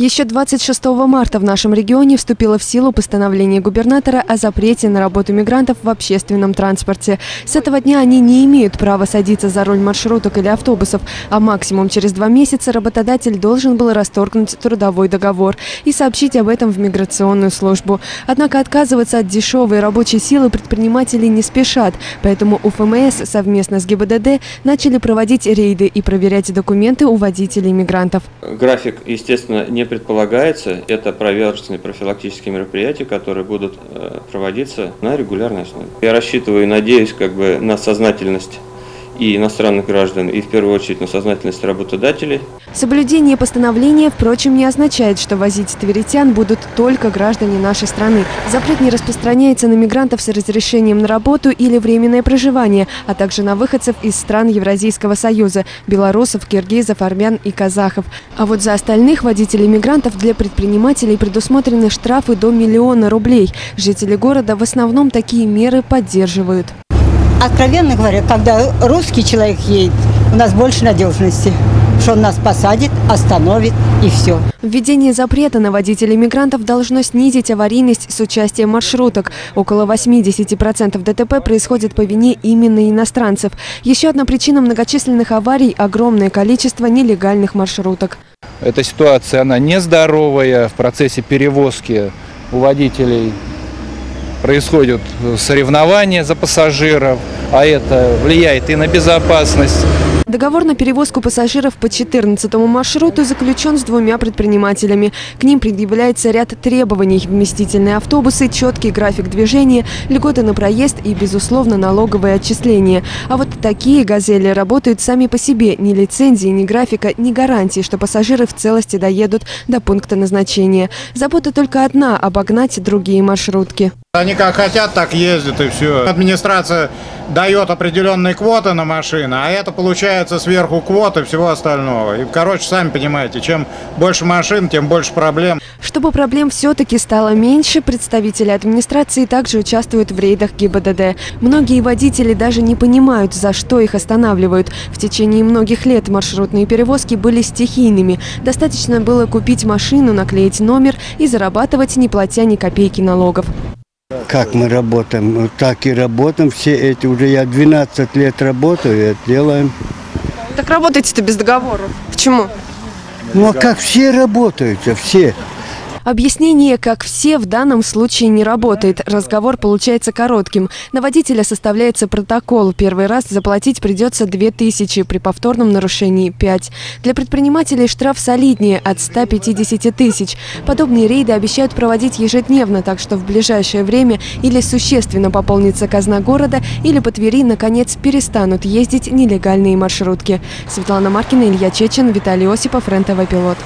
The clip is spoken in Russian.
Еще 26 марта в нашем регионе вступило в силу постановление губернатора о запрете на работу мигрантов в общественном транспорте. С этого дня они не имеют права садиться за руль маршруток или автобусов, а максимум через два месяца работодатель должен был расторгнуть трудовой договор и сообщить об этом в миграционную службу. Однако отказываться от дешевой рабочей силы предприниматели не спешат, поэтому УФМС совместно с ГИБДД начали проводить рейды и проверять документы у водителей мигрантов. График, естественно, не предполагается. Это проверочные профилактические мероприятия, которые будут э, проводиться на регулярной основе. Я рассчитываю и надеюсь как бы, на сознательность и иностранных граждан, и в первую очередь на сознательность работодателей. Соблюдение постановления, впрочем, не означает, что возить тверитян будут только граждане нашей страны. Запрет не распространяется на мигрантов с разрешением на работу или временное проживание, а также на выходцев из стран Евразийского союза – белорусов, киргизов, армян и казахов. А вот за остальных водителей мигрантов для предпринимателей предусмотрены штрафы до миллиона рублей. Жители города в основном такие меры поддерживают. Откровенно говоря, когда русский человек едет, у нас больше надежности, что он нас посадит, остановит и все. Введение запрета на водителей мигрантов должно снизить аварийность с участием маршруток. Около 80% ДТП происходит по вине именно иностранцев. Еще одна причина многочисленных аварий – огромное количество нелегальных маршруток. Эта ситуация, она нездоровая в процессе перевозки у водителей происходят соревнования за пассажиров, а это влияет и на безопасность. Договор на перевозку пассажиров по 14 маршруту заключен с двумя предпринимателями. К ним предъявляется ряд требований – вместительные автобусы, четкий график движения, льготы на проезд и, безусловно, налоговые отчисления. А вот такие «Газели» работают сами по себе. Ни лицензии, ни графика, ни гарантии, что пассажиры в целости доедут до пункта назначения. Забота только одна – обогнать другие маршрутки. Они как хотят, так ездят и все. Администрация дает определенные квоты на машины, а это получается сверху квоты всего остального. И, короче, сами понимаете, чем больше машин, тем больше проблем. Чтобы проблем все-таки стало меньше, представители администрации также участвуют в рейдах ГИБДД. Многие водители даже не понимают, за что их останавливают. В течение многих лет маршрутные перевозки были стихийными. Достаточно было купить машину, наклеить номер и зарабатывать, не платя ни копейки налогов. Как мы работаем? Так и работаем. Все эти, уже я 12 лет работаю, и это делаем. Так работаете-то без договора. Почему? Ну а как все работают, все. Объяснение, как все, в данном случае не работает. Разговор получается коротким. На водителя составляется протокол. Первый раз заплатить придется 2000, при повторном нарушении 5. Для предпринимателей штраф солиднее – от 150 тысяч. Подобные рейды обещают проводить ежедневно, так что в ближайшее время или существенно пополнится казна города, или по Твери, наконец, перестанут ездить нелегальные маршрутки. Светлана Маркина, Илья Чечин, Виталий Осипов, РЕН-ТВ «Пилот».